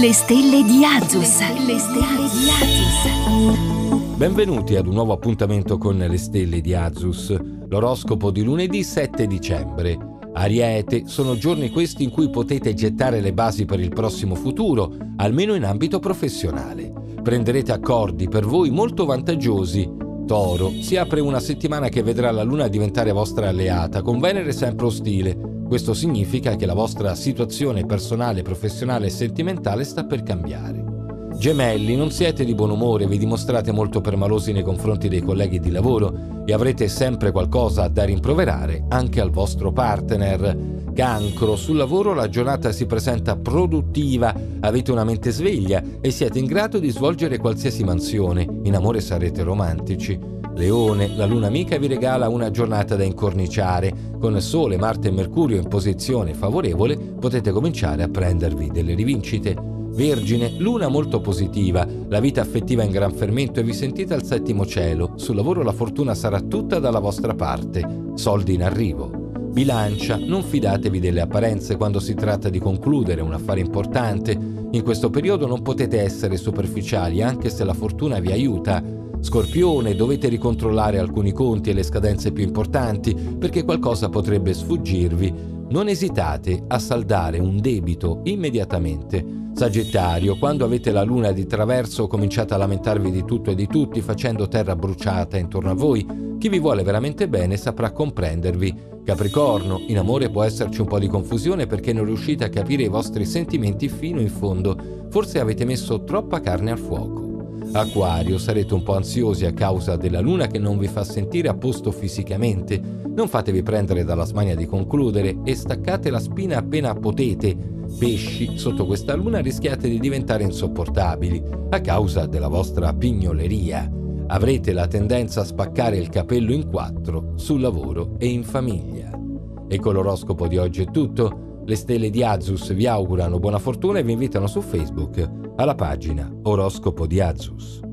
Le stelle di Azus. Le stelle di Azus. Benvenuti ad un nuovo appuntamento con le stelle di Azus, l'oroscopo di lunedì 7 dicembre. Ariete, sono giorni questi in cui potete gettare le basi per il prossimo futuro, almeno in ambito professionale. Prenderete accordi per voi molto vantaggiosi. Toro, si apre una settimana che vedrà la Luna diventare vostra alleata, con Venere sempre ostile questo significa che la vostra situazione personale, professionale e sentimentale sta per cambiare. Gemelli, non siete di buon umore, vi dimostrate molto permalosi nei confronti dei colleghi di lavoro e avrete sempre qualcosa da rimproverare anche al vostro partner. Cancro, sul lavoro la giornata si presenta produttiva, avete una mente sveglia e siete in grado di svolgere qualsiasi mansione. In amore sarete romantici. Leone, la luna amica vi regala una giornata da incorniciare. Con Sole, Marte e Mercurio in posizione favorevole potete cominciare a prendervi delle rivincite. Vergine, luna molto positiva, la vita affettiva in gran fermento e vi sentite al settimo cielo. Sul lavoro la fortuna sarà tutta dalla vostra parte. Soldi in arrivo. Bilancia, non fidatevi delle apparenze quando si tratta di concludere un affare importante. In questo periodo non potete essere superficiali anche se la fortuna vi aiuta. Scorpione, dovete ricontrollare alcuni conti e le scadenze più importanti perché qualcosa potrebbe sfuggirvi. Non esitate a saldare un debito immediatamente. Sagittario, quando avete la luna di traverso cominciate a lamentarvi di tutto e di tutti facendo terra bruciata intorno a voi. Chi vi vuole veramente bene saprà comprendervi. Capricorno, in amore può esserci un po' di confusione perché non riuscite a capire i vostri sentimenti fino in fondo. Forse avete messo troppa carne al fuoco. Acquario, sarete un po' ansiosi a causa della luna che non vi fa sentire a posto fisicamente. Non fatevi prendere dalla smania di concludere e staccate la spina appena potete. Pesci, sotto questa luna rischiate di diventare insopportabili a causa della vostra pignoleria. Avrete la tendenza a spaccare il capello in quattro sul lavoro e in famiglia. E con l'oroscopo di oggi è tutto. Le stelle di Azus vi augurano buona fortuna e vi invitano su Facebook alla pagina Oroscopo di Azus.